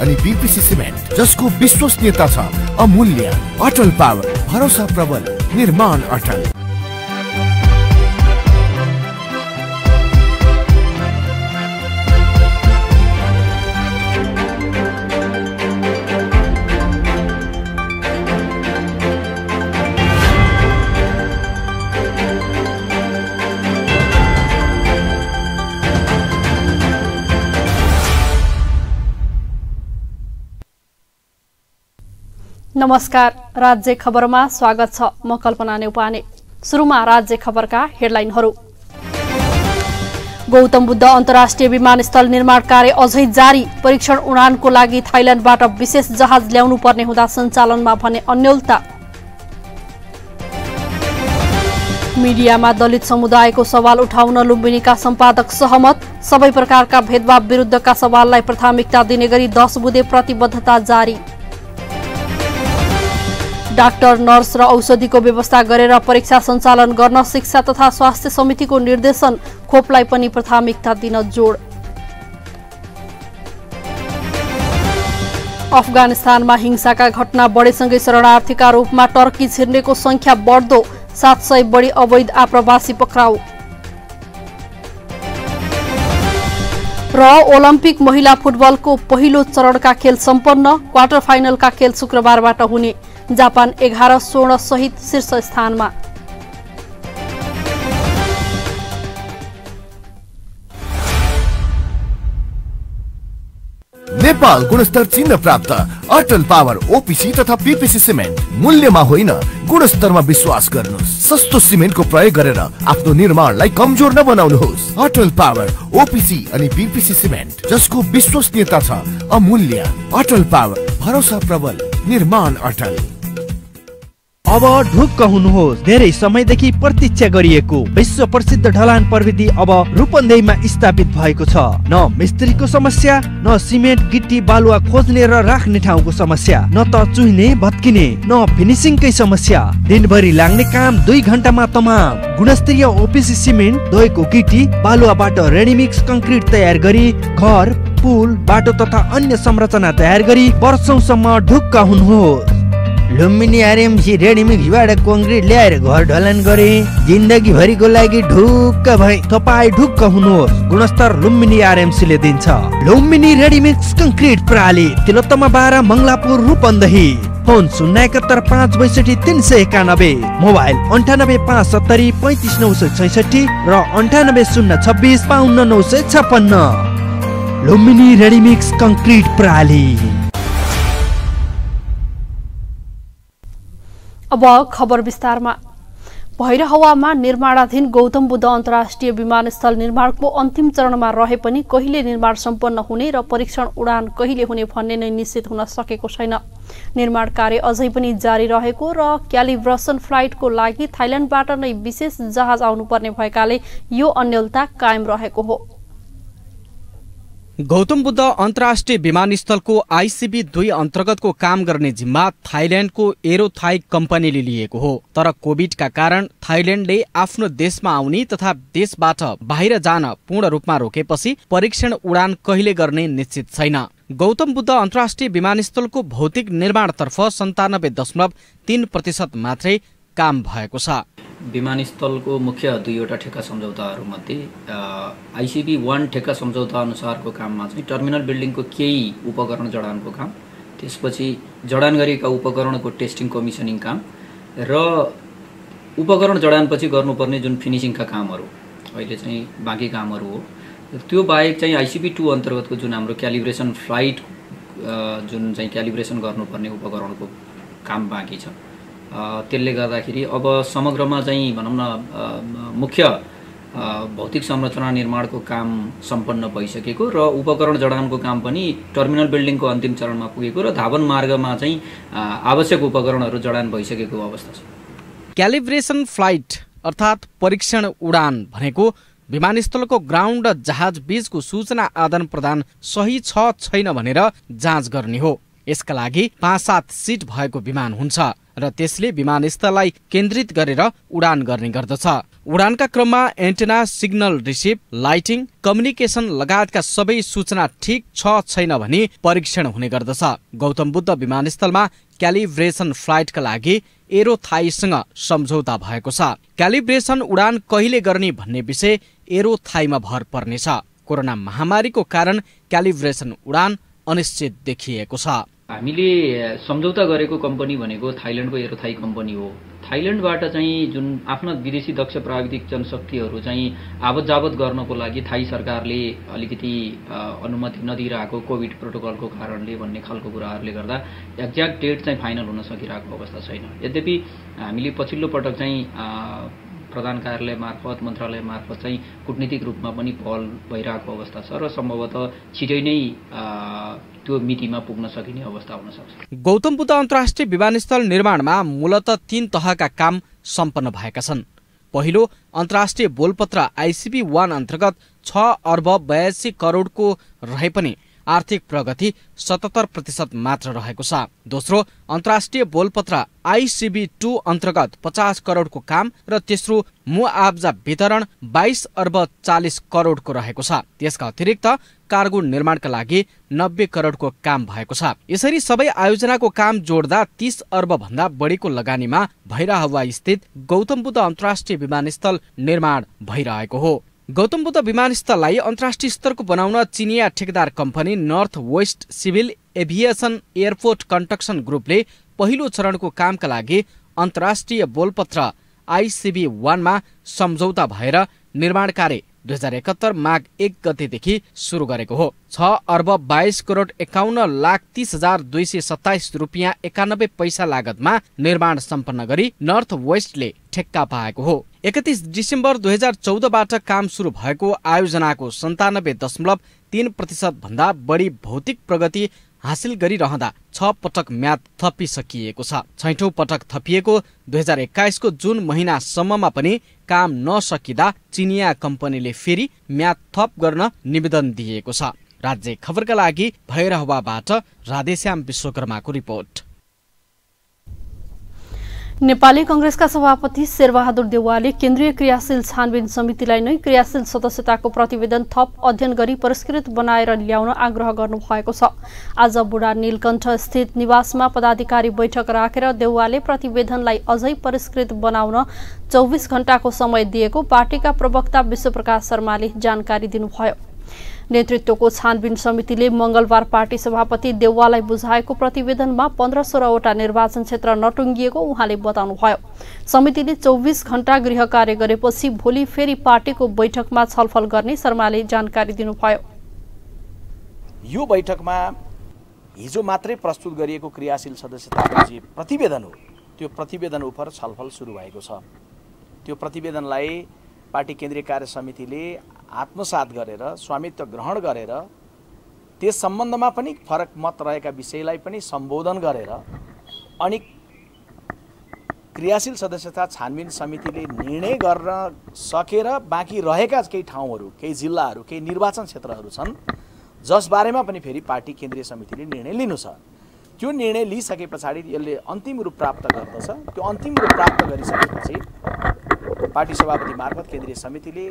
अनि बिपिसी सिमेन्ट जसको विश्वसनीयता छ अमूल्य अटल पावर भरोसा प्रबल निर्माण अटल। नमस्कार राज्य खबरमा स्वागत छ म कल्पना नेउपाने। सुरुमा राज्य खबरका हेडलाइनहरू। गौतम बुद्ध अन्तर्राष्ट्रिय विमानस्थल निर्माण कार्य अझै जारी। परीक्षण उडानको लागि थाइल्याण्डबाट विशेष जहाज ल्याउनु पर्ने हुँदा सञ्चालनमा भने अन्यलता। मिडियामा दलित समुदायको सवाल उठाउन लुम्बिनीका सम्पादक सहमत। सबै प्रकारका भेदभाव विरुद्धका सवाललाई प्राथमिकता दिने गरी दस बुधे प्रतिबद्धता जारी। डाक्टर नर्स र औषधिको व्यवस्था गरेर परीक्षा सञ्चालन गर्न शिक्षा तथा स्वास्थ्य समितिको निर्देशन खोपलाई पनि प्राथमिकता दिन जोड। अफगानिस्तानमा हिंसाका घटना बढेसँगै शरणार्थीका रूपमा टर्की छिर्नेको संख्या बढ्दो सात सय बढी अवैध आप्रवासी पक्राउ। र ओलम्पिक महिला फुटबलको पहिलो चरणका खेल सम्पन्न क्वार्टर फाइनलका खेल शुक्रबारबाट हुने। जापान एघार स्वर्ण सहित शीर्ष स्थानमा। नेपाल गुणस्तर चिन्ह प्राप्त अटल पावर ओपिसी तथा पिपिसी सिमेन्ट मूल्यमा होइन गुणस्तरमा विश्वास गर्नुहोस्। सस्तो सिमेन्टको प्रयोग गरेर आफ्नो निर्माणलाई कमजोर नबनाउनुहोस्। अटल पावर ओपिसी अनि पिपिसी सिमेन्ट जसको विश्वसनीयता छ अमूल्य। अटल पावर भरोसा प्रबल निर्माण अटल। अब ढुक्क हुनुहोस्। धेरै समयदेखि प्रतीक्षा गरिएको विश्व प्रसिद्ध ढलान प्रविधि अब रूपन्देहीमा स्थापित भएको छ। न मिस्त्रीको समस्या न सिमेन्ट गिट्टी बालुवा खोज्ने र राख्ने ठाउँको समस्या न त चुहिने भत्किने न फिनिसिङकै समस्या। दिनभरि लाग्ने काम दुई घन्टामा तमाम। गुणस्तरीय ओपिसी सिमेन्ट धोएको गिटी बालुवाबाट रेडिमिक्स कङ्क्रिट तयार गरी घर पुल बाटो तथा अन्य संरचना तयार गरी वर्षौसम्म ढुक्क हुनुहोस्। लुम्बिनी आरएमसी रेडिमिक्सबाट कङ्क्रिट ल्याएर घर ढलान गरे। जिन्दगी भरिको लागि ढुक्क भए तपाईँ ढुक्क हुनुहोस्। गुणस्तर लुम्बिनी आरएमसीले दिन्छ। लुम्बिनी रेडिमिक्स कङ्क्रिट प्रणाली तिलोत्तमा बाह्र मङ्गलापुर रूपन्देही। फोन शून्य एकहत्तर पाँच बैसठी तिन सय एकानब्बे। मोबाइल अन्ठानब्बे पाँच सत्तरी पैँतिस नौ सय छैसठी र अन्ठानब्बे शून्य छब्बिस पाउन्न नौ सय छप्पन्न। लुम्बिनी रेडिमिक्स कङ्क्रिट प्रणाली अब खबर विस्तारमा। भैरहवामा निर्माणाधीन गौतम बुद्ध अन्तर्राष्ट्रिय विमानस्थल निर्माणको अन्तिम चरणमा रहे पनि कहिले निर्माण सम्पन्न हुने र परीक्षण उडान कहिले हुने भन्ने नै निश्चित हुन सकेको छैन। निर्माण कार्य अझै पनि जारी रहेको र क्यालिब्रेसन फ्लाइटको लागि थाइल्याण्डबाट नै विशेष जहाज आउनुपर्ने भएकाले यो अन्यलता कायम रहेको हो। गौतम बुद्ध अन्तर्राष्ट्रिय विमानस्थलको आइसिबी दुई अन्तर्गतको काम गर्ने जिम्मा थाइल्याण्डको एरोथाइ कम्पनीले लिएको हो। तर कोभिडका कारण थाइल्याण्डले आफ्नो देशमा आउने तथा देशबाट बाहिर जान पूर्ण रूपमा रोकेपछि परीक्षण उडान कहिले गर्ने निश्चित छैन। गौतम बुद्ध अन्तर्राष्ट्रिय विमानस्थलको भौतिक निर्माणतर्फ सन्तानब्बे दशमलव तीन प्रतिशत मात्रै काम भएको छ। विमानस्थलको मुख्य दुईवटा ठेक्का सम्झौताहरूमध्ये आइसिबी वान ठेक्का सम्झौता अनुसारको काममा चाहिँ टर्मिनल बिल्डिङको केही उपकरण जडानको काम त्यसपछि जडान गरिएका उपकरणको टेस्टिङ कमिसनिङ काम र उपकरण जडानपछि गर्नुपर्ने जुन फिनिसिङका कामहरू अहिले चाहिँ बाँकी कामहरू हो। त्यो बाहेक चाहिँ आइसिबी टू अन्तर्गतको जुन हाम्रो क्यालिब्रेसन फ्लाइट जुन चाहिँ क्यालिब्रेसन गर्नुपर्ने उपकरणको काम बाँकी छ। त्यसले गर्दाखेरि अब समग्रमा चाहिँ भनौँ न मुख्य भौतिक संरचना निर्माणको काम सम्पन्न भइसकेको र उपकरण जडानको काम पनि टर्मिनल बिल्डिङको अन्तिम चरणमा पुगेको र धावन मार्गमा चाहिँ आवश्यक उपकरणहरू जडान भइसकेको अवस्था छ। क्यालिब्रेसन फ्लाइट अर्थात् परीक्षण उडान भनेको विमानस्थलको ग्राउन्ड र जहाज बीचको सूचना आदान प्रदान सही छ छैन भनेर जाँच गर्ने हो। यसका लागि पाँच सात सिट भएको विमान हुन्छ र त्यसले विमानस्थललाई केन्द्रित गरेर उडान गर्ने गर्दछ। उडानका क्रममा antenna signal receive lighting communication लगायतका सबै सूचना ठिक छ छैन भनी परीक्षण हुने गर्दछ। गौतम बुद्ध विमानस्थलमा क्यालिब्रेसन फ्लाइटका लागि एरो थाईसँग सम्झौता भएको छ। क्यालिब्रेसन उडान कहिले गर्ने भन्ने विषय एरो थाईमा भर पर्नेछ। कोरोना महामारीको कारण क्यालिब्रेसन उडान अनिश्चित देखिएको छ। हामीले सम्झौता गरेको कम्पनी भनेको थाइल्यान्डको एरोथाई कम्पनी हो। थाइल्यान्डबाट चाहिँ जुन आफ्ना विदेशी दक्ष प्राविधिक जनशक्तिहरू चाहिँ आवत जावत गर्नको लागि थाई सरकारले अलिकति अनुमति नदिइरहेको कोभिड प्रोटोकलको कारणले भन्ने खालको कुराहरूले गर्दा एक्ज्याक्ट डेट चाहिँ फाइनल हुन सकिरहेको अवस्था छैन। यद्यपि हामीले पछिल्लो पटक चाहिँ प्रधान कार्यालय मार्फत मन्त्रालय मार्फत चाहिँ कुटनीतिक रूपमा पनि पहल भइरहेको अवस्था छ र सम्भवतः छिटै नै त्यो मितिमा पुग्न सकिने अवस्था हुन सक्छ। गौतम बुद्ध अन्तर्राष्ट्रिय विमानस्थल निर्माणमा मूलत तीन तहका काम सम्पन्न भएका छन्। पहिलो अन्तर्राष्ट्रिय बोलपत्र आइसिबी वान अन्तर्गत छ अर्ब बयासी करोडको रहे पनि आर्थिक प्रगति सतहत्तर प्रतिशत मात्र रहेको छ। दोस्रो अन्तर्राष्ट्रिय बोलपत्र आइसिबी टू अन्तर्गत पचास करोडको काम र तेस्रो मुआब्जा वितरण बाइस अर्ब चालिस करोडको रहेको छ। त्यसका अतिरिक्त कार्गो निर्माणका लागि नब्बे करोडको काम भएको छ। यसरी सबै आयोजनाको काम जोड्दा तीस अर्ब भन्दा बढीको लगानीमा भैरा हवा स्थित गौतम बुद्ध अन्तर्राष्ट्रिय विमानस्थल निर्माण भइरहेको हो। गौतम बुद्ध विमानस्थललाई अन्तर्राष्ट्रिय स्तरको बनाउन चिनिया ठेकेदार company north west civil aviation airport construction ग्रुपले पहिलो चरणको कामका लागि अन्तर्राष्ट्रिय बोलपत्र आइसिबी वानमा सम्झौता भएर निर्माण कार्य दुई हजार एकहत्तर माघ एक गतेदेखि सुरु गरेको हो। छ अर्ब बाइस करोड एकाउन्न लाख तिस हजार दुई सय सत्ताइस रुपियाँ एकानब्बे पैसा लागतमा निर्माण सम्पन्न गरी नर्थ वेस्टले ठेक्का पाएको हो। एकतिस डिसेम्बर दुई हजार चौधबाट काम सुरु भएको आयोजनाको सन्तानब्बे दशमलव तीन प्रतिशत भन्दा बढी भौतिक प्रगति हासिल गरिरहँदा छ पटक म्याद थपिसकिएको छ। छैठौं पटक थपिएको दुई हजार एक्काइसको जुन महिनासम्ममा पनि काम नसकिँदा चिनिया कम्पनीले फेरि म्याद थप गर्न निवेदन दिएको छ। राज्य खबरका लागि भैरहवाबाट राधेश्याम विश्वकर्माको रिपोर्ट। नेपाली कंग्रेसका सभापति शेरबहादुर देवालले केन्द्रीय क्रियाशील छानबिन समितिलाई नै क्रियाशील सदस्यताको प्रतिवेदन थप अध्ययन गरी परिष्कृत बनाएर ल्याउन आग्रह गर्नुभएको छ। आज बुढा नीलकण्ठ स्थित निवासमा पदाधिकारी बैठक राखेर देउवाले प्रतिवेदनलाई अझै परिष्कृत बनाउन चौबिस घण्टाको समय दिएको पार्टीका प्रवक्ता विश्वप्रकाश शर्माले जानकारी दिनुभयो। नेतृत्वको छानबिन समितिले मंगलबार पार्टी सभापति देउवालाई बुझाएको प्रतिवेदनमा पन्ध्र सोह्रवटा निर्वाचन क्षेत्र नटुङ्गिएको उहाँले बताउनुभयो। समितिले चौबिस घण्टा गृह कार्य गरेपछि भोलि फेरि पार्टीको बैठकमा छलफल गर्ने शर्माले जानकारी दिनुभयो। यो बैठकमा हिजो मात्रै प्रस्तुत गरिएको क्रियाशील सदस्यताको जे प्रतिवेदन हो त्यो प्रतिवेदन उप छलफल सुरु भएको छ। त्यो प्रतिवेदनलाई पार्टी केन्द्रीय कार्य समितिले आत्मसात गरेर स्वामित्व ग्रहण गरेर त्यस सम्बन्धमा पनि फरक मत रहेका विषयलाई पनि सम्बोधन गरेर अनि क्रियाशील सदस्यता छानबिन समितिले निर्णय गर्न सकेर बाँकी रहेका केही ठाउँहरू केही जिल्लाहरू केही निर्वाचन क्षेत्रहरू छन् जसबारेमा पनि फेरि पार्टी केन्द्रीय समितिले निर्णय लिनु छ। त्यो निर्णय लिइसके पछाडि यसले अन्तिम रूप प्राप्त गर्दछ। त्यो अन्तिम रूप प्राप्त गरिसकेपछि पार्टी सभापति मार्फत केन्द्रीय समितिले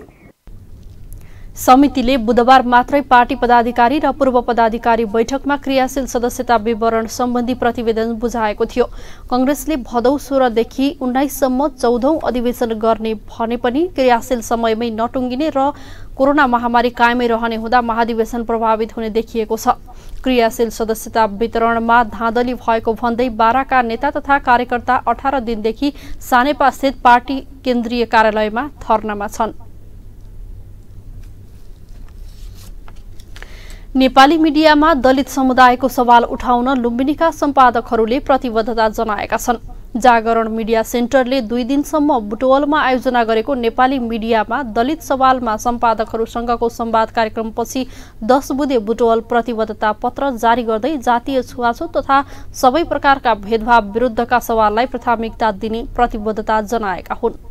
समितिले बुधबार मात्रै पार्टी पदाधिकारी र पूर्व पदाधिकारी बैठकमा क्रियाशील सदस्यता विवरण सम्बन्धी प्रतिवेदन बुझाएको थियो। कंग्रेसले भदौ सोह्रदेखि उन्नाइससम्म चौधौं अधिवेशन गर्ने भने पनि क्रियाशील समयमै नटुङ्गिने र कोरोना महामारी कायमै रहने हुँदा महाधिवेशन प्रभावित हुने देखिएको छ। क्रियाशील सदस्यता वितरणमा धाँधली भएको भन्दै बाह्रका नेता तथा कार्यकर्ता अठार दिनदेखि सानेपा स्थित पार्टी केन्द्रीय कार्यालयमा धर्नामा छन्। नेपाली मिडियामा दलित समुदायको सवाल उठाउन लुम्बिनीका सम्पादकहरूले प्रतिबद्धता जनाएका छन्। जागरण मिडिया सेन्टरले दुई दिनसम्म बुटवलमा आयोजना गरेको नेपाली मिडियामा दलित सवालमा सम्पादकहरूसँगको संवाद कार्यक्रमपछि दस बुधे बुटवल प्रतिबद्धता पत्र जारी गर्दै जातीय छुवाछुत तथा सबै प्रकारका भेदभाव विरुद्धका सवाललाई प्राथमिकता दिने प्रतिबद्धता जनाएका हुन्।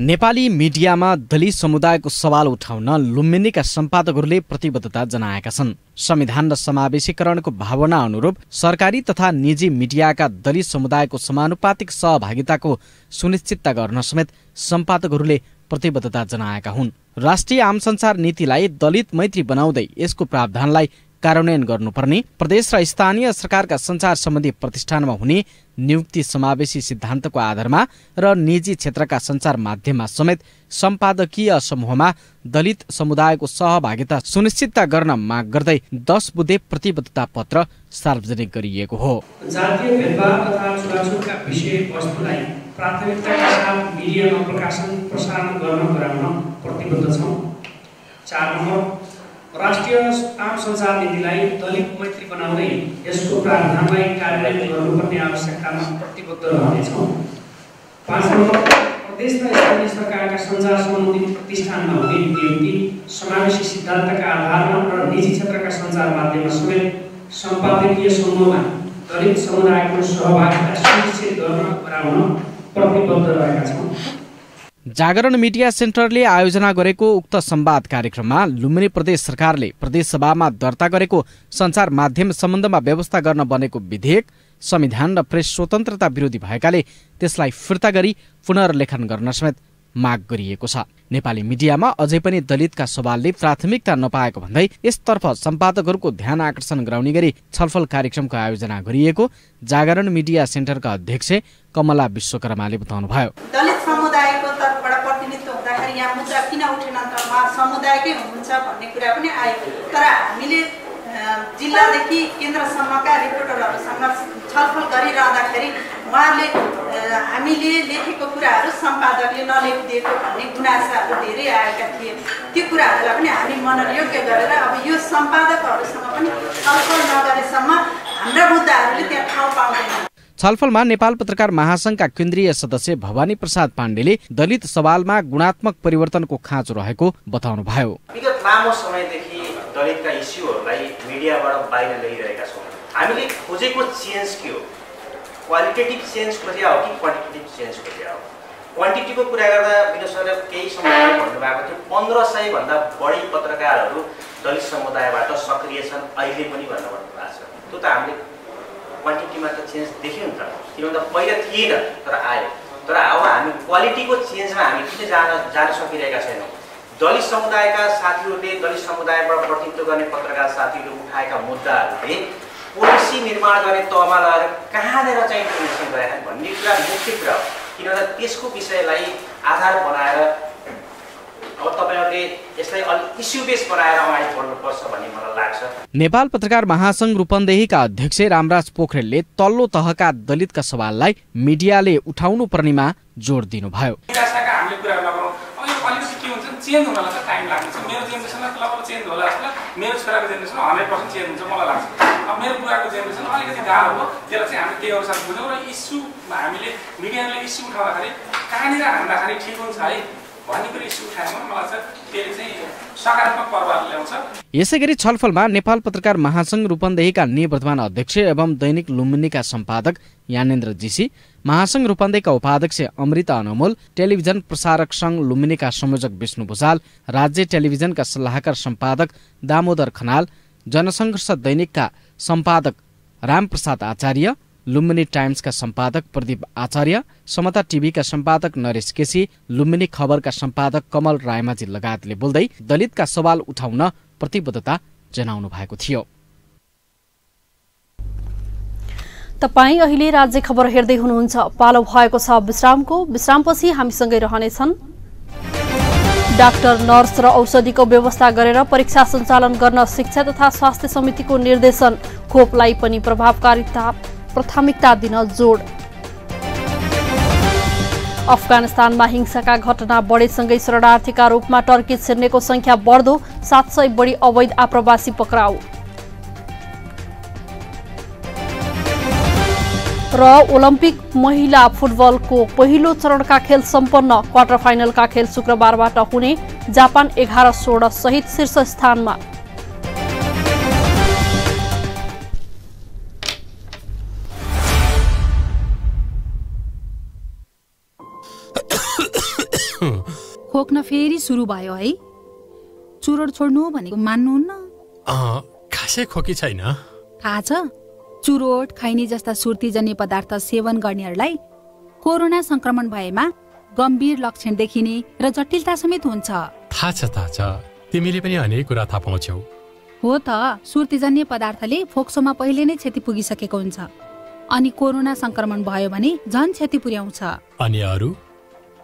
नेपाली मिडियामा दलित समुदायको सवाल उठाउन लुम्बिनीका सम्पादकहरूले प्रतिबद्धता जनाएका छन्। संविधान र समावेशीकरणको भावना अनुरूप सरकारी तथा निजी मिडियाका दलित समुदायको समानुपातिक सहभागिताको सुनिश्चितता गर्न समेत सम्पादकहरूले प्रतिबद्धता जनाएका हुन्। राष्ट्रिय आम संसार नीतिलाई दलित मैत्री बनाउँदै यसको प्रावधानलाई कार्यान्वयन गर्नुपर्ने। प्रदेश र स्थानीय सरकारका सञ्चार सम्बन्धी प्रतिष्ठानमा हुने नियुक्ति समावेशी सिद्धान्तको आधारमा र निजी क्षेत्रका सञ्चार माध्यममा समेत सम्पादकीय समूहमा दलित समुदायको सहभागिता सुनिश्चितता गर्न माग गर्दै दस बुधे प्रतिबद्धता पत्र सार्वजनिक गरिएको हो। प्राथमिकताका साथ प्रकाशन प्रसारण गर्न प्रतिबद्ध छौँ। चार नम्बर राष्ट्रिय आम सञ्चार नीतिलाई दलित मैत्री बनाउँदै यसको प्रावधानलाई कार्यान्वयन गर्नुपर्ने आवश्यकतामा प्रतिबद्ध रहनेछौँ। पाँच नम्बर प्रदेश र स्थानीय सरकारका सञ्चार सम्बन्धित प्रतिष्ठानमा हुने नियुक्ति समावेशी सिद्धान्तका आधारमा र निजी क्षेत्रका सञ्चार माध्यममा समेत सम्पादकीय समूहमा दलित समुदायको सहभागिता सुनिश्चित गर्न गराउन प्रतिबद्ध रहेका छौँ। जागरण मिडिया सेन्टरले आयोजना गरेको उक्त संवाद कार्यक्रममा लुम्बिनी प्रदेश सरकारले प्रदेशसभामा दर्ता गरेको सञ्चार माध्यम सम्बन्धमा व्यवस्था गर्न बनेको विधेयक संविधान र प्रेस स्वतन्त्रता विरोधी भएकाले त्यसलाई फिर्ता गरी पुनर्लेखन गर्न समेत माग गरिएको छ। नेपाली मिडियामा अझै पनि दलितका सवालले प्राथमिकता नपाएको भन्दै यसतर्फ सम्पादकहरूको ध्यान आकर्षण गराउने गरी छलफल कार्यक्रमको आयोजना गरिएको जागरण मिडिया सेन्टरका अध्यक्ष कमला विश्वकर्माले बताउनुभयो दलित समुदायको तर्फबाट प्रतिनिधित्व हुँदाखेरि यहाँ मुद्दा किन उठेन त उहाँ समुदायकै हुनुहुन्छ भन्ने कुरा पनि आयो। तर हामीले जिल्लादेखि केन्द्रसम्मका रिपोर्टरहरूसँग छलफल गरिरहँदाखेरि उहाँले हामीले लेखेको कुराहरू सम्पादकले नलेखिदिएको भन्ने गुनासाहरू धेरै आएका थिए। त्यो कुराहरूलाई पनि हामी मनोयोग्य गरेर अब यो सम्पादकहरूसँग पनि छलफल नगरेसम्म हाम्रा मुद्दाहरूले त्यहाँ ठाउँ पाउँदैन छलफलमा नेपाल पत्रकार महासंघका केन्द्रीय सदस्य भवानी प्रसाद पाण्डेले दलित सवालमा गुणात्मक परिवर्तनको खाँचो रहेको बताउनुभयो। विगत लामो समयदेखि दलितका इस्युहरूलाई मिडियाबाट बाहिर ल्याइरहेका छौँ। हामीले खोजेको चेन्ज के हो? क्वालिटेटिभ चेन्ज खोजिया हो कि क्वान्टिटेटिभ चेन्ज खोजिया हो? क्वान्टिटीको कुरा गर्दा विनोद सरले केही समय भन्नुभएको थियो पन्ध्र सयभन्दा बढी पत्रकारहरू दलित समुदायबाट सक्रिय छन् अहिले पनि भनेर भन्नुभएको छ। त्यो त हामीले क्वान्टिटीमा त चेन्ज देख्यौँ नि त। किन भन्दा पहिला थिएन तर आयो। तर अब हामी क्वालिटीको चेन्जमा हामी किन जान जान सकिरहेका छैनौँ? दलित समुदायका साथीहरूले दलित समुदायबाट प्रतिनिधित्व गर्ने पत्रकार साथीहरूले उठाएका मुद्दाहरूले पोलिसी निर्माण गर्ने तहमा लगेर कहाँनिर चाहिँ इम्प्लिमेन्टेसन गरेका भन्ने कुरा मुख्य कुरा हो। किन भन्दा त्यसको विषयलाई आधार बनाएर अब तपाईँहरूले यसलाई अलिक इस्यु बेस बनाएर अगाडि बढ्नुपर्छ भन्ने मलाई लाग्छ। नेपाल पत्रकार महासंघ रूपन्देहीका अध्यक्ष रामराज पोखरेलले तल्लो तहका दलितका सवाललाई मिडियाले उठाउनु पर्नेमा जोड दिनुभयो। हामीले कुरा नगरौँ अब यो अलिकति के हुन्छ? चेन्ज हुनलाई चाहिँ टाइम लाग्छ। मेरो जेनेरेसनमा लगभग चेन्ज होला जस्तो मेरो छोराको जेनेरेसन हन्ड्रेड पर्सेन्ट चेन्ज हुन्छ मलाई लाग्छ। अब मेरो बुढाको जेनेरेसन अलिकति गाह्रो हो। त्यसलाई चाहिँ हामीले त्यही अनुसार बुझ्यौँ र हामीले मिडियाले इस्यु उठाउँदाखेरि कहाँनिर हान्दाखेरि ठिक हुन्छ है? यसै गरी छलफलमा नेपाल पत्रकार महासंघ रूपन्देहीका निवर्तमान अध्यक्ष एवं दैनिक लुम्बिनीका सम्पादक यानेन्द्र जीसी महासंघ रूपन्देहीका उपाध्यक्ष अमृता अनमोल टेलिभिजन प्रसारक संघ लुम्बिनीका संयोजक विष्णु भूषाल राज्य टेलिभिजनका सल्लाहकार सम्पादक दामोदर खनाल जनसङ्घर्ष दैनिकका सम्पादक रामप्रसाद आचार्य लुम्बिनी टाइम्सका सम्पादक प्रदीप आचार्य समता टिभीका सम्पादक नरेश केसी लुम्बिनी खबरका सम्पादक कमल रायमाझी लगायतले बोल्दै दलितका सवाल उठाउन प्रतिबद्धता जनाउनु भएको थियो। तपाईँ अहिले राज्य खबर हेर्दै हुनुहुन्छ। पालो भएको छ विश्रामको। विश्रामपछि हामीसँगै रहनेछन् डाक्टर नर्स र औषधिको व्यवस्था गरेर परीक्षा सञ्चालन गर्न शिक्षा तथा स्वास्थ्य समितिको निर्देशन। खोपलाई पनि प्रभावकारिता प्राथमिकता दिन जोड अफगानिस्तानमा हिंसाका घटना बढेसँगै शरणार्थीका रूपमा टर्की छिर्नेको संख्या बढ्दो सात सय बढी अवैध आप्रवासी पक्राउ र ओलम्पिक महिला फुटबलको पहिलो चरणका खेल सम्पन्न क्वार्टर फाइनलका खेल शुक्रबारबाट हुने जापान एघार सोह्र सहित शीर्ष स्थानमा खोक्न फेरि सुरु भयो है। चुरोट छोड्नु भनेको मान्नुहुन्न? खासै खोकी छैन। थाहा छ चुरोट खैनी जस्ता सुर्तीजन्य पदार्थ सेवन गर्नेहरूलाई कोरोना संक्रमण भएमा गम्भीर लक्षण देखिने र जटिलता समेत हुन्छ। थाहा छ थाहा छ। तिमीले पनि अनेक कुरा थाहा पाउँछौ। हो त सुर्तीजन्य पदार्थले फोक्सोमा पहिले नै क्षति पुगिसकेको हुन्छ। अनि कोरोना संक्रमण भयो भने झन क्षति पुर्याउँछ। अनि अरू?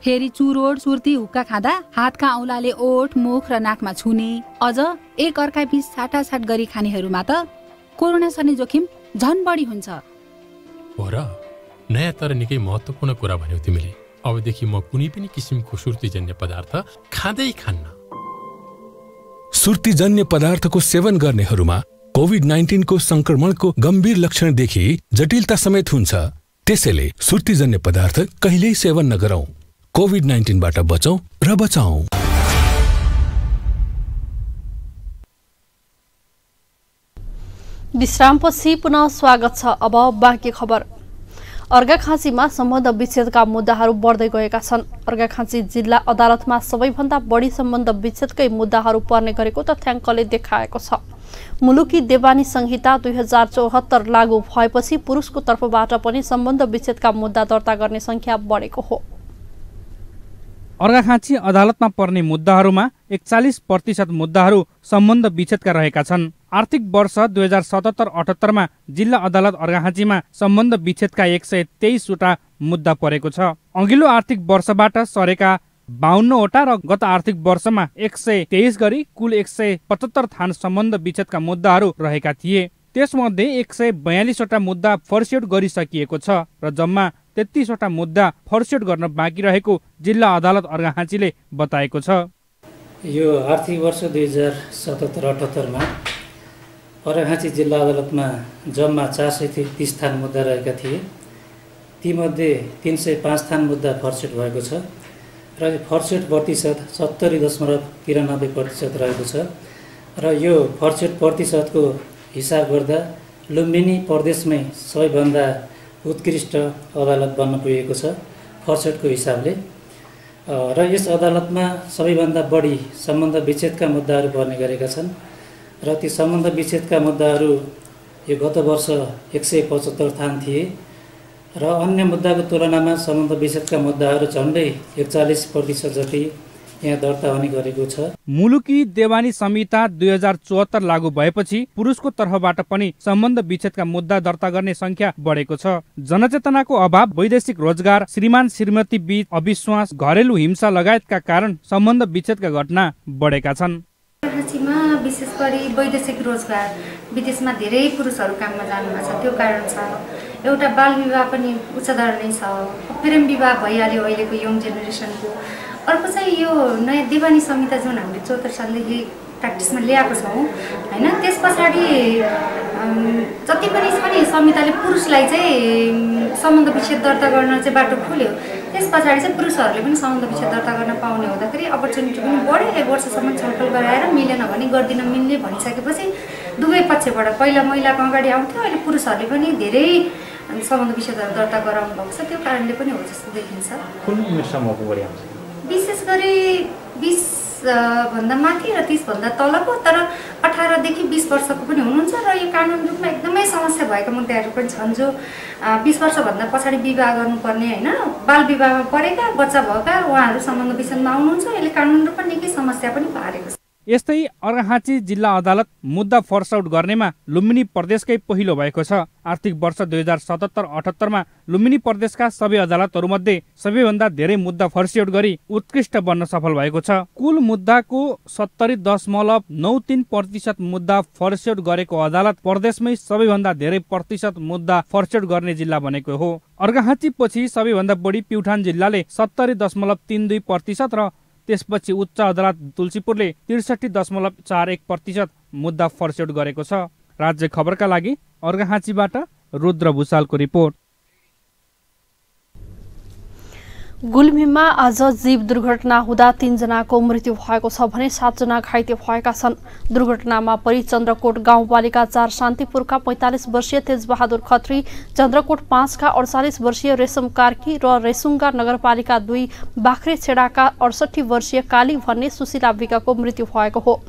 फेरि चुरोट सुर्ती हुक्का खाँदा हातका औलाले ओठ मुख र नाकमा छुने। अझ एक अर्का बीच साटासाट गरी खानेहरूमा त कोरोना सर्ने जोखिम झन बढी हुन्छ। हो र? नयाँ तर निकै महत्त्वपूर्ण कुरा भन्यौ तिमीले। अबदेखि म कुनै पनि किसिमको सुर्तीजन्य पदार्थ खाँदै खान्न। सुर्तीजन्य पदार्थको सेवन गर्नेहरूमा कोभिड नाइन्टिनको संक्रमणको गम्भीर लक्षणदेखि जटिलता समेत हुन्छ। त्यसैले सुर्तीजन्य पदार्थ कहिल्यै सेवन नगरौं। कोभिड नाइन्टिनबाट बचौं र बचाउँ विश्रामपछि पुनः स्वागत छ अब बाँकी खबर। अर्घाखाँचीमा सम्बन्ध विच्छेदका मुद्दाहरू बढ्दै गएका छन्। अर्घाखाँची जिल्ला अदालतमा सबैभन्दा बढी सम्बन्ध विच्छेदकै मुद्दाहरू पर्ने गरेको तथ्याङ्कले देखाएको छ। मुलुकी देवानी संहिता दुई हजार चौहत्तर लागू भएपछि पुरुषको तर्फबाट पनि सम्बन्ध विच्छेदका मुद्दा दर्ता गर्ने संख्या बढेको हो। अर्घाखाँची अदालतमा पर्ने मुद्दाहरूमा एकचालिस प्रतिशत मुद्दाहरू सम्बन्ध विच्छेदका रहेका छन्। आर्थिक वर्ष दुई हजार सतहत्तर अठहत्तरमा जिल्ला अदालत अर्घाखाँचीमा सम्बन्ध विच्छेदका एक सय तेइसवटा मुद्दा परेको छ। अघिल्लो आर्थिक वर्षबाट सरेका बाहन्नवटा र गत आर्थिक वर्षमा एक सय तेइस गरी कुल एक सय पचहत्तर थान सम्बन्ध विच्छेदका मुद्दाहरू रहेका थिए। त्यसमध्ये एक सय बयालिसवटा मुद्दा फर्स्यौट गरिसकिएको छ र जम्मा तेत्तिसवटा मुद्दा फर्स्यौट गर्न बाँकी रहेको जिल्ला अदालत अर्घाखाँचीले बताएको छ। यो आर्थिक वर्ष दुई हजार सतहत्तर अठहत्तरमा अर्घाखाँची जिल्ला अदालतमा जम्मा चार सय तेत्तिस थान मुद्दा रहेका थिए। तीमध्ये तिन सय पाँच थान मुद्दा फर्सेट भएको छ र फर्सेट प्रतिशत सत्तरी दशमलव तिरानब्बे प्रतिशत रहेको छ र यो फर्सेट प्रतिशतको हिसाब गर्दा लुम्बिनी प्रदेशमै सबैभन्दा उत्कृष्ट अदालत बन्न पुगेको छ फर्सेटको हिसाबले। र यस अदालतमा सबैभन्दा बढी सम्बन्ध विच्छेदका मुद्दाहरू पर्ने गरेका छन् र ती सम्बन्ध विच्छेदका मुद्दाहरू यो गत वर्ष एक सय पचहत्तर थान थिए र अन्य मुद्दाको तुलनामा सम्बन्ध विच्छेदका मुद्दाहरू झन्डै एकचालिस प्रतिशत जति यहाँ दर्ता हुने गरेको छ। मुलुकी देवानी संहिता दुई हजार चौहत्तर लागू भएपछि पुरुषको तर्फबाट पनि सम्बन्ध विच्छेदका मुद्दा दर्ता गर्ने संख्या बढेको छ। जनचेतनाको अभाव वैदेशिक रोजगार श्रीमान श्रीमती बीच अविश्वास घरेलु हिंसा लगायतका कारण सम्बन्ध विच्छेदका घटना बढेका छन्। विशेष गरी वैदेशिक रोजगार विदेशमा धेरै पुरुषहरू काममा जानुभएको छ। त्यो कारण छ। एउटा बाल विवाह पनि उच्च दर नै छ। प्रेम विवाह भइहाल्यो अहिलेको यङ जेनेरेसनको। अर्को चाहिँ यो नयाँ दिवानी संहिता जुन हामीले चौहत्तर सालदेखि प्र्याक्टिसमा ल्याएको छौँ होइन? त्यस पछाडि जति पनि पनि संहिताले पुरुषलाई चाहिँ सम्बन्ध विच्छेद दर्ता गर्न चाहिँ बाटो खोल्यो। त्यस पछाडि चाहिँ पुरुषहरूले पनि सम्बन्ध विच्छेद दर्ता गर्न पाउने हुँदाखेरि अपर्च्युनिटी पनि बढ्यो एक वर्षसम्म छलफल गराएर मिलेन भने गर्दिन मिल्ने भनिसकेपछि दुवै पक्षबाट पहिला महिलाको अगाडि आउँथ्यो अहिले पुरुषहरूले पनि धेरै सम्बन्ध विच्छेदहरू दर्ता गराउनु भएको छ। त्यो कारणले पनि हो जस्तो देखिन्छ। कुन उमेरसम्मको आउँछ? विशेष गरी बिस भन्दा माथि र तिसभन्दा तलको तर अठारदेखि बिस वर्षको पनि हुनुहुन्छ र यो कानुन रूपमा एकदमै समस्या भएका मुद्दाहरू पनि छन् जो बिस वर्षभन्दा पछाडि विवाह गर्नुपर्ने होइन? बाल विवाहमा परेका बच्चा भएका उहाँहरू सम्बन्ध विषयमा आउनुहुन्छ यसले कानुन रूपमा निकै समस्या पनि पारेको छ। यस्तै अर्घाँची जिल्ला अदालत मुद्दा फर्स आउट गर्नेमा लुम्बिनी प्रदेशकै पहिलो भएको छ। आर्थिक वर्ष दुई हजार सतहत्तर अठहत्तरमा लुम्बिनी प्रदेशका सबै अदालतहरूमध्ये सबैभन्दा धेरै मुद्दा फर्सिआउट गरी उत्कृष्ट बन्न सफल भएको छ। कुल मुद्दाको सत्तरी दशमलव नौ तिन प्रतिशत मुद्दा फर्सिआउट गरेको अदालत प्रदेशमै सबैभन्दा धेरै प्रतिशत मुद्दा फर्सिआउट गर्ने जिल्ला बनेको हो। अर्घाँची पछि सबैभन्दा बढी प्युठान जिल्लाले सत्तरी दशमलव तिन दुई प्रतिशत र त्यसपछि उच्च अदालत तुलसीपुरले त्रिसठी दशमलव चार एक प्रतिशत मुद्दा फर्स्यौट गरेको छ। राज्य खबरका लागि अर्घाहाँचीबाट रुद्र भूषालको रिपोर्ट। गुल्मीमा आज जीव दुर्घटना हुँदा तीनजनाको मृत्यु भएको छ भने सातजना घाइते भएका छन्। दुर्घटनामा परि चन्द्रकोट गाउँपालिका चार शान्तिपुरका पैँतालिस वर्षीय तेजबहादुर खत्री चन्द्रकोट पाँचका अडचालिस वर्षीय रेशम कार्की र रेसुङ्गा नगरपालिका दुई बाख्रे छेडाका अडसठी वर्षीय काली भन्ने सुशीला विकको मृत्यु भएको हो।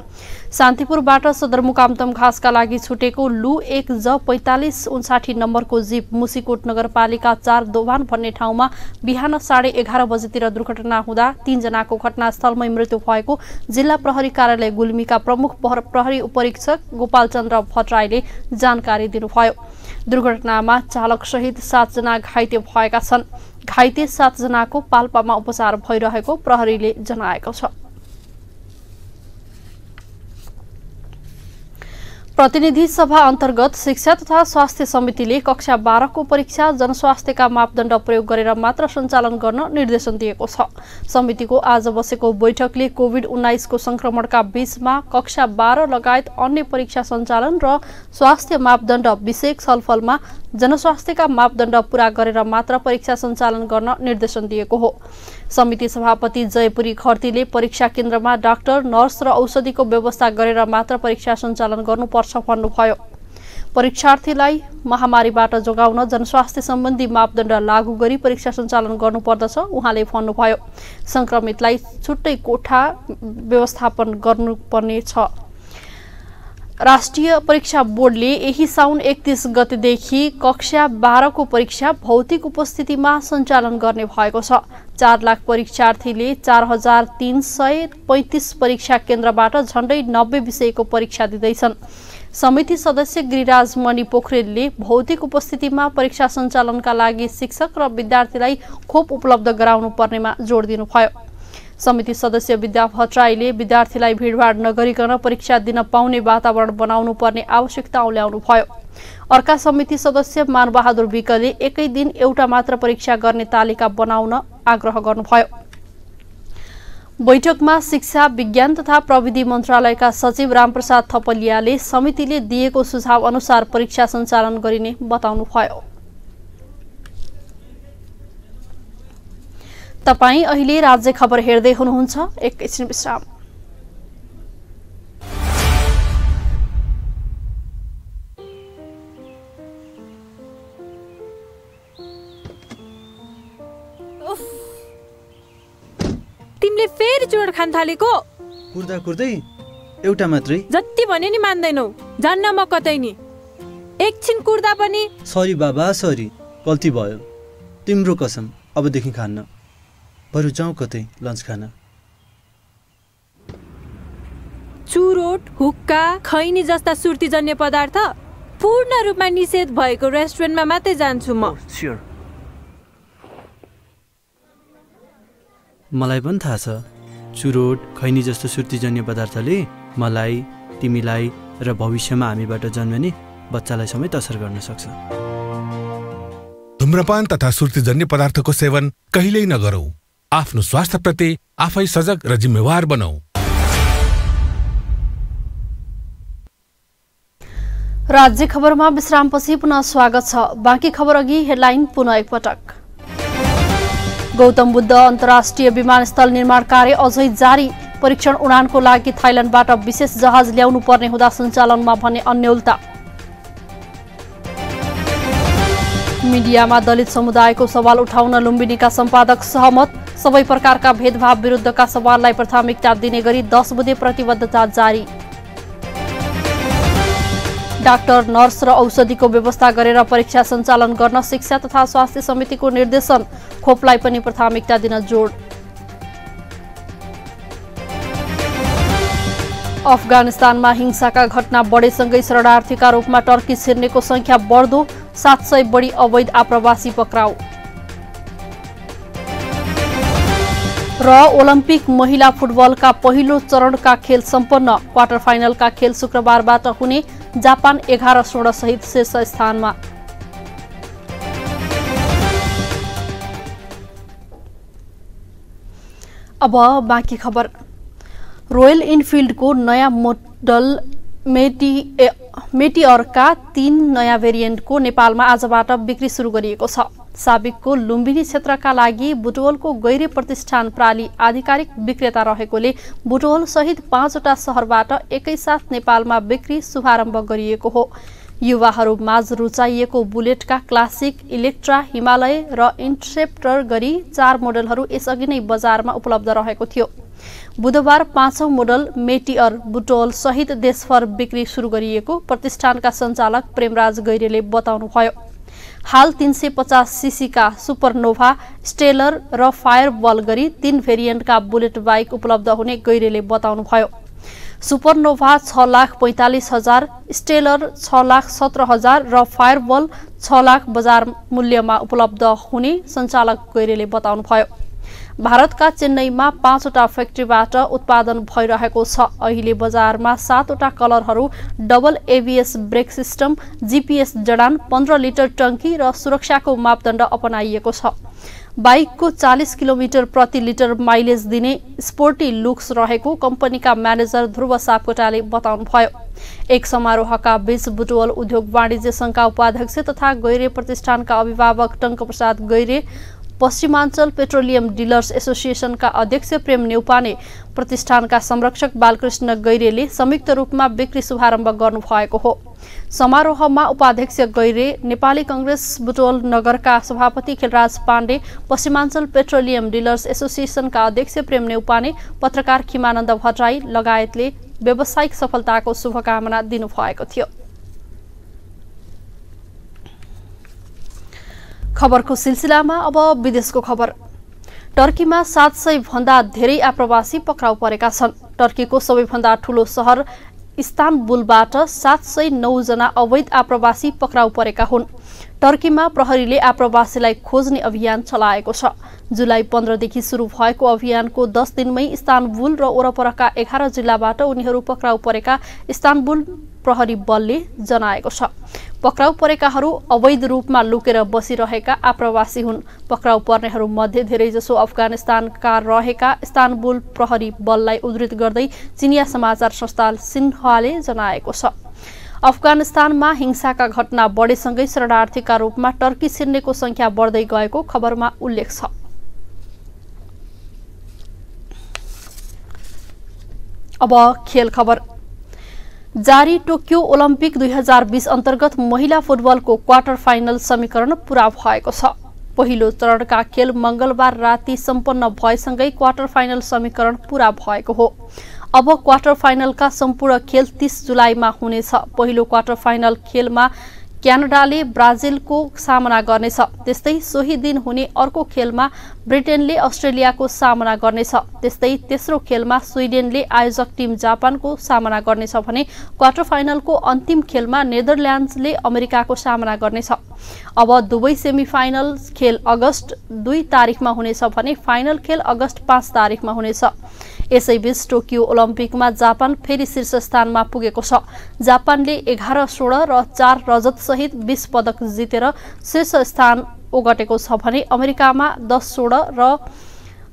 शान्तिपुरबाट सदरमुकाम घासका लागि छुटेको लु एक ज पैँतालिस उन्साठी नम्बरको जीप मुसिकोट नगरपालिका चार दोभान भन्ने ठाउँमा बिहान साढे एघार बजेतिर दुर्घटना हुँदा तीनजनाको घटनास्थलमै मृत्यु भएको जिल्ला प्रहरी कार्यालय गुल्मीका प्रमुख प्रहरी उपरीक्षक गोपालचन्द्र भट्टराईले जानकारी दिनुभयो। दुर्घटनामा चालकसहित सातजना घाइते भएका छन्। घाइते सातजनाको पाल्पामा उपचार भइरहेको प्रहरीले जनाएको छ। प्रतिनिधि सभा अन्तर्गत शिक्षा तथा स्वास्थ्य समितिले कक्षा बाह्रको परीक्षा जनस्वास्थ्यका मापदण्ड प्रयोग गरेर मात्र सञ्चालन गर्न निर्देशन दिएको छ। समितिको आज बसेको बैठकले कोविड उन्नाइसको संक्रमणका बीचमा कक्षा बाह्र लगायत अन्य परीक्षा सञ्चालन र स्वास्थ्य मापदण्ड विषयक छलफलमा जनस्वास्थ्यका मापदण्ड पूरा गरेर मात्र परीक्षा सञ्चालन गर्न निर्देशन दिएको हो। समिति सभापति जयपुरी खर्तीले परीक्षा केन्द्रमा डाक्टर नर्स र औषधिको व्यवस्था गरेर मात्र परीक्षा सञ्चालन गर्नुपर्छ भन्नुभयो। परीक्षार्थीलाई महामारीबाट जोगाउन जनस्वास्थ्य सम्बन्धी मापदण्ड लागू गरी परीक्षा सञ्चालन गर्नुपर्दछ उहाँले भन्नुभयो। संक्रमितलाई छुट्टै कोठा व्यवस्थापन गर्नुपर्ने छ राष्ट्रिय परीक्षा बोर्डले यही साउन एकतिस गतेदेखि कक्षा बाह्रको परीक्षा भौतिक उपस्थितिमा सञ्चालन गर्ने भएको छ। चार लाख परीक्षार्थीले चार हजार तिन सय पैँतिस परीक्षा केन्द्रबाट झण्डै नब्बे विषयको परीक्षा दिँदैछन्। समिति सदस्य गिरिराज मणि पोखरेलले भौतिक उपस्थितिमा परीक्षा सञ्चालनका लागि शिक्षक र विद्यार्थीलाई खोप उपलब्ध गराउनु पर्नेमा जोड दिनुभयो। समिति सदस्य विद्या भट्टराईले विद्यार्थीलाई भिडभाड नगरिकन परीक्षा दिन पाउने वातावरण बनाउनु पर्ने आवश्यकता औल्याउनु भयो। अर्का समिति सदस्य मानबहादुर विकले एकै दिन एउटा मात्र परीक्षा गर्ने तालिका बनाउन आग्रह गर्नुभयो। बैठकमा शिक्षा विज्ञान तथा प्रविधि मन्त्रालयका सचिव रामप्रसाद थपलियाले समितिले दिएको सुझाव अनुसार परीक्षा सञ्चालन गरिने बताउनुभयो। तपाईँ अहिले राज्य खबर हेर्दै हुनुहुन्छ। एकैछिन विश्राम। तिमीले फेरि चुरोट खान थालेको? कुर्दा कुर्दै एउटा मात्रै। जति भने नि मान्दैनौ। जान्न म कतै नि। एकछिन कुर्दा पनि। सरी बाबा सरी। गल्ती भयो। तिम्रो कसम अबदेखि खान्न। बरु जाउँ कतै लन्च खान। चुरोट हुक्का खैनी जस्ता सुर्तीजन्य पदार्थ पूर्ण रूपमा निषेध भएको रेस्टुरेन्टमा मात्रै जान्छु म। मलाई पनि थाहा छ। चुरोट खैनी जस्तो सुर्तीजन्य पदार्थले मलाई तिमीलाई र भविष्यमा हामीबाट जन्मने बच्चालाई समेत असर गर्न सक्छ। धुम्रपान तथा सुर्तीजन्य पदार्थको सेवन कहिल्यै नगरौँ। आफ्नो स्वास्थ्यप्रति आफै सजग र जिम्मेवार बनौ। राज्य खबरमा विश्रामपछि पुनः स्वागत छ। बाँकी खबर अघि हेडलाइन पुनः एकपटक। गौतम बुद्ध अन्तर्राष्ट्रिय विमानस्थल निर्माण कार्य अझै जारी। परीक्षण उडानको लागि थाइल्याण्डबाट विशेष जहाज ल्याउनु पर्ने हुँदा सञ्चालनमा भन्ने अन्यलता मिडियामा दलित समुदायको सवाल उठाउन लुम्बिनीका सम्पादक सहमत। सबै प्रकारका भेदभाव विरुद्धका सवाललाई प्राथमिकता दिने गरी दस बुधे प्रतिबद्धता जारी। डाक्टर नर्स र औषधिको व्यवस्था गरेर परीक्षा सञ्चालन गर्न शिक्षा तथा स्वास्थ्य समितिको निर्देशन खोपलाई पनि प्राथमिकता दिन जोड। अफगानिस्तानमा हिंसाका घटना बढेसँगै शरणार्थीका रूपमा टर्की छिर्नेको सङ्ख्या बढ्दो सात सय बढी अवैध आप्रवासी पक्राउ। र ओलम्पिक महिला फुटबलका पहिलो चरणका खेल सम्पन्न क्वार्टर फाइनलका खेल शुक्रबारबाट हुने जापान एघार सहित शीर्ष स्थानमा। अब बाँकी खबर। रोयल इनफिल्डको नयाँ मोडल मेटी मेटिअरका तीन नयाँ भेरिएन्टको नेपालमा आजबाट बिक्री सुरु गरिएको छ। साबिकको लुम्बिनी क्षेत्रका लागि बुटवलको गैरे प्रतिष्ठान प्राली आधिकारिक विक्रेता रहेकोले बुटवल सहित पाँचवटा सहरबाट एकैसाथ नेपालमा बिक्री शुभारम्भ गरिएको हो। युवाहरू माझ रुचाइएको बुलेटका क्लासिक इलेक्ट्रा हिमालय र इन्टरसेप्टर गरी चार मोडलहरू यसअघि नै बजारमा उपलब्ध रहेको थियो। बुधबार पाँचौं मोडल मेटियर बुटोल सहित देशभर बिक्री सुरु गरिएको प्रतिष्ठानका सञ्चालक प्रेमराज गैरेले बताउनुभयो। हाल तिन सय पचास सिसीका सुपरनोभा स्टेलर र फायर बल गरी तीन भेरिएन्टका बुलेट बाइक उपलब्ध हुने गैरेले बताउनुभयो। सुपरनोभा छ लाख पैँतालिस हजार स्टेलर छ लाख सत्र हजार र फायरबल छ लाख बजार मूल्यमा उपलब्ध हुने सञ्चालक गैरेले बताउनुभयो। भारतका चेन्नईमा पाँचवटा फ्याक्ट्रीबाट उत्पादन भइरहेको छ। अहिले बजारमा सातवटा कलरहरू double ABS brake system GPS जडान पन्ध्र लिटर टङ्की र सुरक्षाको मापदण्ड अपनाइएको छ। बाइकको चालिस किलोमिटर प्रति लिटर माइलेज दिने स्पोर्टी लुक्स रहेको कम्पनीका म्यानेजर ध्रुव सापकोटाले बताउनुभयो। एक समारोहका बीच बुटवल उद्योग वाणिज्य संघका उपाध्यक्ष तथा गैरे प्रतिष्ठानका अभिभावक टङ्कप्रसाद गैरे पश्चिमाञ्चल पेट्रोलियम डिलर्स एसोसिएसनका अध्यक्ष प्रेम नेउपाने प्रतिष्ठानका संरक्षक बालकृष्ण गैरेले संयुक्त रूपमा बिक्री शुभारम्भ गर्नुभएको हो। समारोहमा उपाध्यक्ष गैरे नेपाली कङ्ग्रेस बुटोल नगरका सभापति खेलराज पाण्डे पश्चिमाञ्चल पेट्रोलियम डिलर्स एसोसिएसनका अध्यक्ष प्रेम नेउपाने पत्रकार खिमानन्द भट्टराई लगायतले व्यावसायिक सफलताको शुभकामना दिनुभएको थियो। खबरको सिलसिलामा अब विदेशको खबर। टर्कीमा सात सय भन्दा धेरै आप्रवासी पक्राउ परेका छन्। टर्कीको सबैभन्दा ठूलो सहर इस्तानबुलबाट सात सय नौजना अवैध आप्रवासी पक्राउ परेका हुन्। टर्कीमा प्रहरीले आप्रवासीलाई खोज्ने अभियान चलाएको छ। जुलाई पन्ध्रदेखि सुरु भएको अभियानको दस दिनमै इस्तानबुल र वरपरका एघार जिल्लाबाट उनीहरू पक्राउ परेका इस्तानबुल प्रहरी बलले जनाएको छ। पक्राउ परेकाहरू अवैध रूपमा लुकेर बसिरहेका आप्रवासी हुन्। पक्राउ पर्नेहरू मध्ये धेरैजसो अफगानिस्तानका रहेका इस्तानबुल प्रहरी बललाई उद्धृत गर्दै चिनिया समाचार संस्था सिन्हाले जनाएको छ। अफगानिस्तानमा हिंसाका घटना बढेसँगै शरणार्थीका रूपमा टर्की छिर्नेको संख्या बढ्दै गएको खबरमा उल्लेख छ। अब खेल खबर। जारी टोकियो ओलम्पिक दुई हजार बिस अन्तर्गत महिला फुटबलको क्वार्टर फाइनल समीकरण पूरा भएको छ। पहिलो चरणका खेल मंगलबार राति सम्पन्न भएसँगै क्वार्टर फाइनल समीकरण पूरा भएको हो। अब क्वार्टर फाइनलका सम्पूर्ण खेल तीस जुलाईमा हुनेछ। पहिलो क्वार्टर फाइनल खेलमा क्यानाडाले ब्राजिलको सामना गर्नेछ। त्यस्तै सोही दिन हुने अर्को खेलमा ब्रिटेनले अस्ट्रेलियाको सामना गर्नेछ। त्यस्तै तेस्रो खेलमा स्विडेनले आयोजक टिम जापानको सामना गर्नेछ भने क्वार्टर फाइनलको अन्तिम खेलमा नेदरल्यान्ड्सले अमेरिकाको सामना गर्नेछ। अब दुवै सेमी फाइनल खेल अगस्त दुई तारिकमा हुनेछ भने फाइनल खेल अगस्त पाँच तारिकमा हुनेछ। यसैबीच टोकियो ओलम्पिकमा जापान फेरि शीर्ष स्थानमा पुगेको छ। जापानले एघार स्वर्ण र चार रजत सहित बीस पदक जितेर शीर्ष स्थान ओगटेको छ भने अमेरिकामा दस स्वर्ण र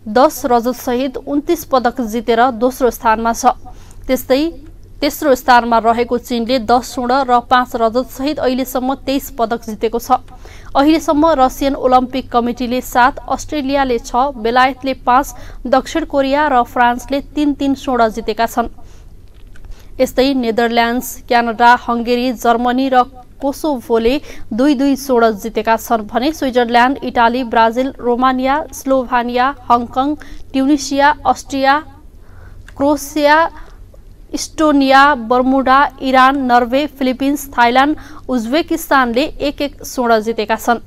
दस रजत सहित उन्तिस पदक जितेर दोस्रो स्थानमा छ। त्यस्तै तेस्रो स्थानमा रहेको चीनले दस स्वर्ण र पाँच रजत सहित अहिलेसम्म तेइस पदक जितेको छ। अहिलेसम्म रसियन ओलम्पिक कमिटीले सात अस्ट्रेलियाले छ बेलायतले पाँच दक्षिण कोरिया र फ्रान्सले तीन तीन स्वर्ण जितेका छन्। यस्तै नेदरल्यान्ड्स क्यानाडा हङ्गेरी जर्मनी र कोसोभोले दुई दुई स्वर्ण जितेका छन् भने Switzerland Italy Brazil Romania Slovenia Hong Kong Tunisia Austria Croatia Estonia Bermuda Iran Norway Philippines Thailand उज्बेकिस्तानले एक एक स्वर्ण जितेका छन्।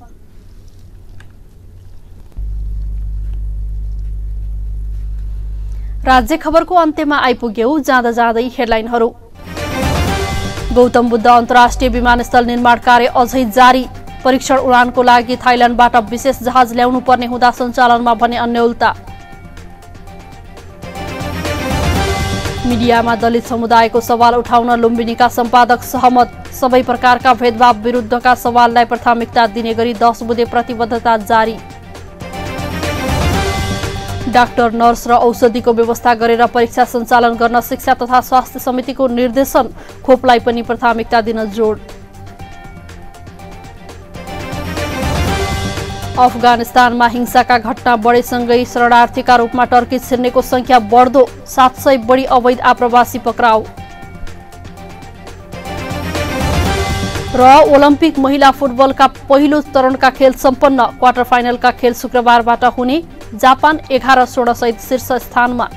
राज्य खबरको अन्त्यमा आइपुग्यौ जाँदा जाँदै हेडलाइनहरू। गौतम बुद्ध अन्तर्राष्ट्रिय विमानस्थल निर्माण कार्य अझै जारी। परीक्षण उडानको लागि थाइल्याण्डबाट विशेष जहाज ल्याउनु पर्ने हुँदा सञ्चालनमा भने अन्य मिडियामा दलित समुदायको सवाल उठाउन लुम्बिनीका सम्पादक सहमत। सबै प्रकारका भेदभाव विरुद्धका सवाललाई प्राथमिकता दिने गरी दस बुधे प्रतिबद्धता जारी। डाक्टर नर्स र औषधिको व्यवस्था गरेर परीक्षा सञ्चालन गर्न शिक्षा तथा स्वास्थ्य समितिको निर्देशन। खोपलाई पनि प्राथमिकता दिन जोड। अफगानिस्तानमा हिंसाका घटना बढेसँगै शरणार्थीका रूपमा टर्की छिर्नेको संख्या बढ्दो सात सय बढी अवैध आप्रवासी पक्राउ। र ओलम्पिक महिला फुटबलका पहिलो चरणका खेल सम्पन्न क्वार्टर फाइनलका खेल शुक्रबारबाट हुने जापान एघार सोह्रसहित शीर्ष स्थानमा।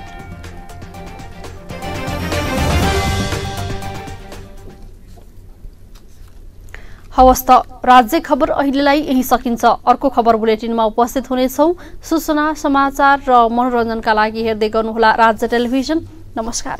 हवस् त राज्य खबर अहिलेलाई यही सकिन्छ। अर्को खबर बुलेटिनमा उपस्थित हुनेछौ। सूचना समाचार र मनोरञ्जनका लागि हेर्दै गर्नुहोला राज्य टेलिभिजन। नमस्कार।